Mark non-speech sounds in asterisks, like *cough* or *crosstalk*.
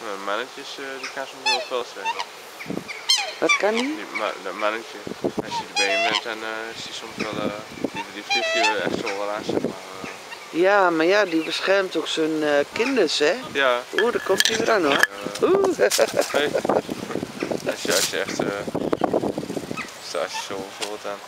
Nou, de mannetjes eh, die gaan soms wel veel zijn. Wat kan die? Die, ma dat mannetje, als je erbij bent, dan eh, is die soms wel, Uh, die, die vliegt echt zo wel aan, zeg maar. Eh. Ja, maar ja, die beschermt ook zijn eh, kinders, hè? ja, Oeh, daar komt hij weer aan, hoor. Oeh. hey. *laughs* als, je, als je echt, eh, als je zo voelt dan.